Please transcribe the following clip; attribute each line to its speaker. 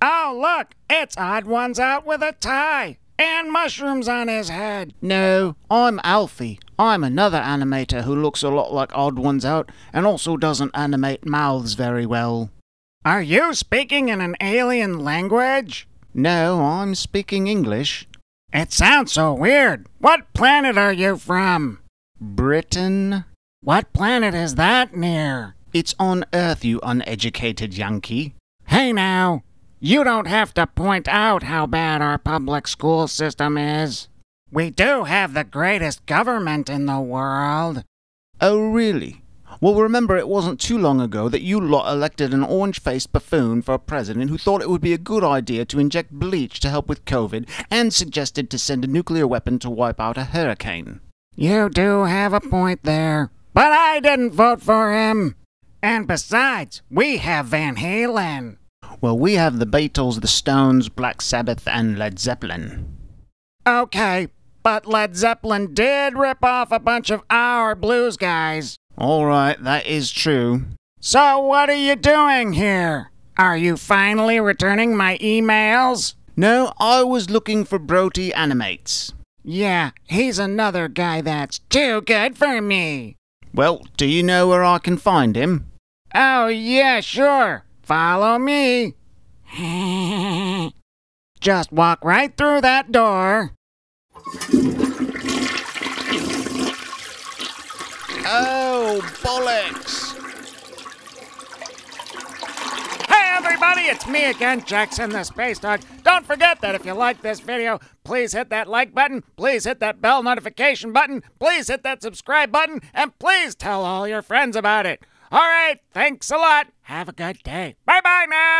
Speaker 1: Oh, look, it's Odd Ones out with a tie and mushrooms on his head.
Speaker 2: No, I'm Alfie. I'm another animator who looks a lot like Odd Ones Out and also doesn't animate mouths very well.
Speaker 1: Are you speaking in an alien language?
Speaker 2: No, I'm speaking English.
Speaker 1: It sounds so weird. What planet are you from?
Speaker 2: Britain?
Speaker 1: What planet is that near?
Speaker 2: It's on Earth, you uneducated Yankee.
Speaker 1: Hey now, you don't have to point out how bad our public school system is. We do have the greatest government in the world.
Speaker 2: Oh, really? Well, remember, it wasn't too long ago that you lot elected an orange faced buffoon for president who thought it would be a good idea to inject bleach to help with COVID and suggested to send a nuclear weapon to wipe out a hurricane.
Speaker 1: You do have a point there. But I didn't vote for him. And besides, we have Van Halen.
Speaker 2: Well, we have the Beatles, the Stones, Black Sabbath, and Led Zeppelin.
Speaker 1: Okay, but Led Zeppelin did rip off a bunch of our blues guys.
Speaker 2: All right, that is true.
Speaker 1: So what are you doing here? Are you finally returning my emails?
Speaker 2: No, I was looking for Brody Animates.
Speaker 1: Yeah, he's another guy that's too good for me.
Speaker 2: Well, do you know where I can find him?
Speaker 1: Oh, yeah, sure. Follow me. Just walk right through that door.
Speaker 2: Oh, bollocks!
Speaker 1: Hey everybody, it's me again, Jackson the Space Dog. Don't forget that if you like this video, please hit that like button, please hit that bell notification button, please hit that subscribe button, and please tell all your friends about it. All right, thanks a lot. Have a good day. Bye bye now.